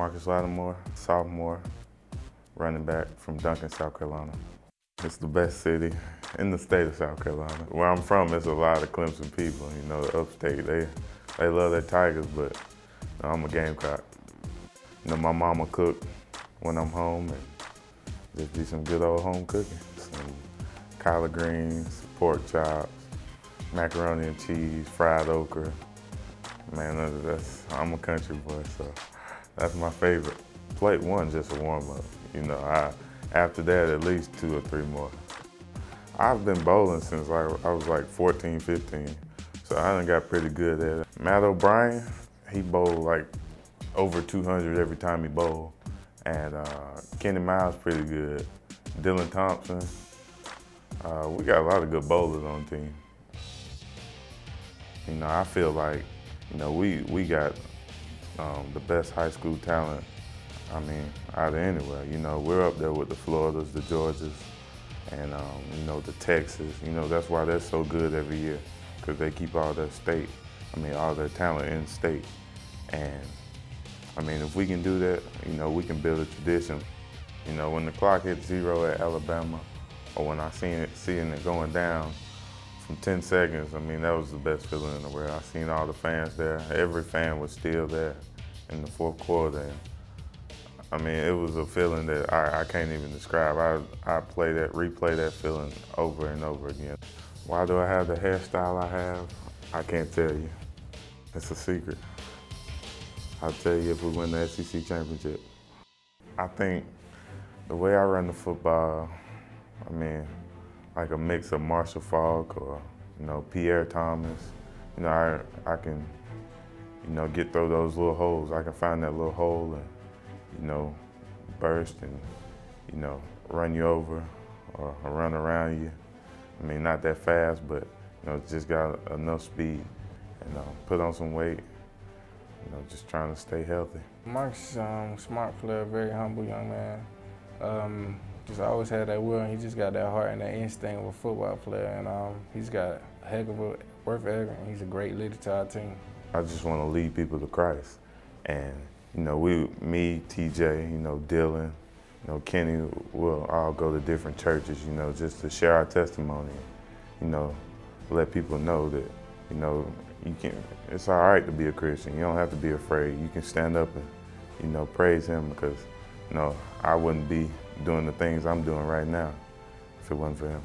Marcus Lattimore, sophomore, running back from Duncan, South Carolina. It's the best city in the state of South Carolina. Where I'm from, it's a lot of Clemson people. You know, the upstate, they they love their Tigers, but you know, I'm a Gamecock. You know, my mama cook when I'm home, and just be some good old home cooking. Some collard greens, pork chops, macaroni and cheese, fried okra. Man, that's I'm a country boy, so that's my favorite. Plate one just a warm up. You know, I after that at least two or three more. I've been bowling since I, I was like 14, 15, so I done got pretty good at it. Matt O'Brien, he bowled like over 200 every time he bowled, and uh, Kenny Miles pretty good. Dylan Thompson, uh, we got a lot of good bowlers on the team. You know, I feel like, you know, we, we got um, the best high school talent, I mean, out of anywhere. You know, we're up there with the Floridas, the Georgias, and, um, you know, the Texas. You know, that's why they're so good every year, because they keep all their state, I mean, all their talent in state. And, I mean, if we can do that, you know, we can build a tradition. You know, when the clock hits zero at Alabama, or when I seen it, seeing it going down from 10 seconds, I mean, that was the best feeling in the world. I seen all the fans there. Every fan was still there in the fourth quarter. And, I mean, it was a feeling that I, I can't even describe. I, I play that, replay that feeling over and over again. Why do I have the hairstyle I have? I can't tell you. It's a secret. I'll tell you if we win the SEC championship. I think the way I run the football, I mean, like a mix of Marshall Faulk or, you know, Pierre Thomas. You know, I, I can, you know, get through those little holes. I can find that little hole and, you know, burst and, you know, run you over or, or run around you. I mean, not that fast, but, you know, just got enough speed and uh, put on some weight. You know, just trying to stay healthy. Mark's um, smart player, very humble young man. Um, just always had that will, and he just got that heart and that instinct of a football player. And um, he's got a heck of a work ethic, and he's a great leader to our team. I just want to lead people to Christ. And, you know, we, me, TJ, you know, Dylan, you know, Kenny, we'll all go to different churches, you know, just to share our testimony. You know, let people know that, you know, you can, it's all right to be a Christian. You don't have to be afraid. You can stand up and, you know, praise him because, you know, I wouldn't be doing the things I'm doing right now if it wasn't for him.